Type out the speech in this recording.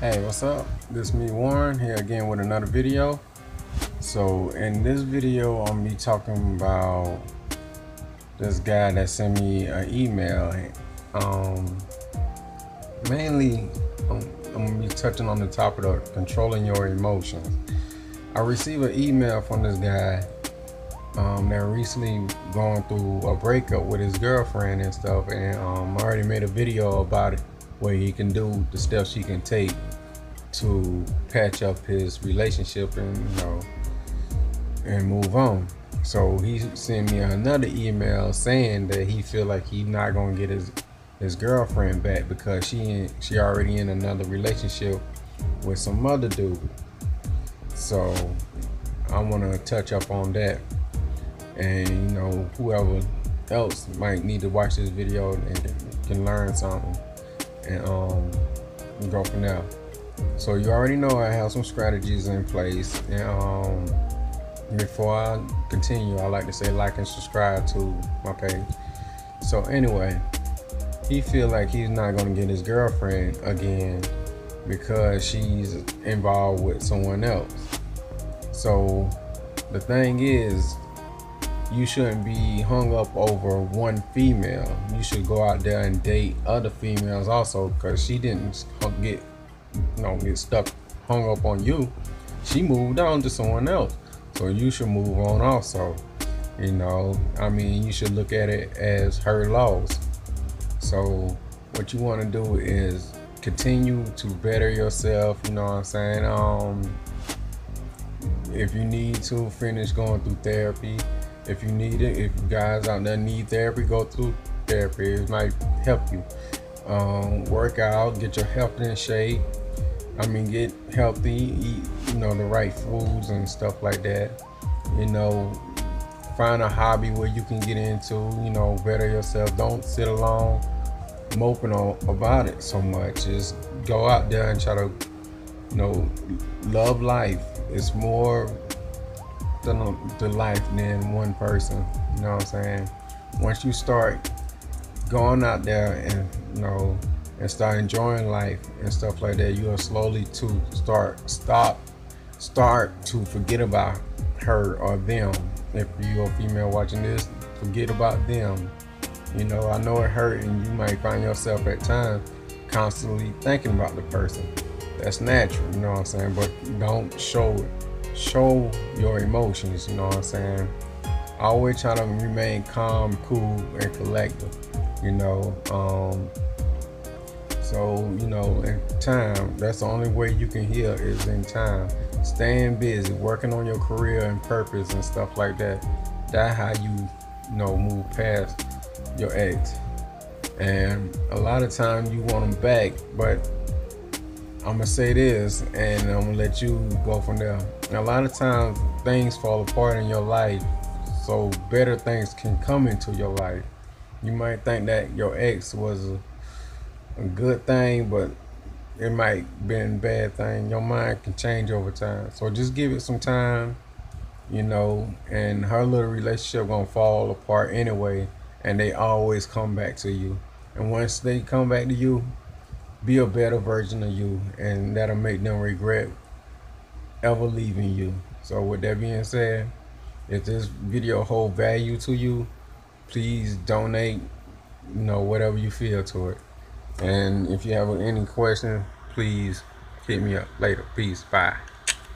Hey, what's up? This me Warren here again with another video. So in this video, I'm be talking about this guy that sent me an email. Um, mainly, I'm, I'm gonna be touching on the topic of controlling your emotions. I received an email from this guy um, that recently going through a breakup with his girlfriend and stuff, and um, I already made a video about it where he can do the steps he can take to patch up his relationship and you know and move on. So he sent me another email saying that he feel like he not gonna get his his girlfriend back because she she already in another relationship with some other dude. So I want to touch up on that, and you know whoever else might need to watch this video and can learn something and um go from there. So you already know I have some strategies in place. And um, before I continue, I like to say like and subscribe to my page. So anyway, he feel like he's not gonna get his girlfriend again because she's involved with someone else. So the thing is, you shouldn't be hung up over one female. You should go out there and date other females also because she didn't get you know get stuck hung up on you. She moved on to someone else. So you should move on also. You know i mean you should look at it as her loss. So what you want to do is continue to better yourself you know what i'm saying? Um if you need to finish going through therapy if you need it if you guys out there need therapy go through therapy it might help you um, work out get your health in shape I mean, get healthy, eat, you know, the right foods and stuff like that. You know, find a hobby where you can get into, you know, better yourself. Don't sit alone moping on, about it so much. Just go out there and try to, you know, love life. It's more than the life than one person. You know what I'm saying? Once you start going out there and, you know, and start enjoying life and stuff like that, you'll slowly to start stop start to forget about her or them. If you're a female watching this, forget about them. You know, I know it hurt and you might find yourself at times constantly thinking about the person. That's natural, you know what I'm saying? But don't show it. Show your emotions, you know what I'm saying? Always try to remain calm, cool, and collected, You know, um, so, you know, in time, that's the only way you can heal is in time. Staying busy, working on your career and purpose and stuff like that. That's how you, you know, move past your ex. And a lot of times you want them back, but I'm gonna say this and I'm gonna let you go from there. A lot of times things fall apart in your life, so better things can come into your life. You might think that your ex was a a good thing, but it might been a bad thing. Your mind can change over time. So just give it some time, you know, and her little relationship gonna fall apart anyway, and they always come back to you. And once they come back to you, be a better version of you, and that'll make them regret ever leaving you. So with that being said, if this video hold value to you, please donate, you know, whatever you feel to it. And if you have any question, please hit me up later. Peace. Bye.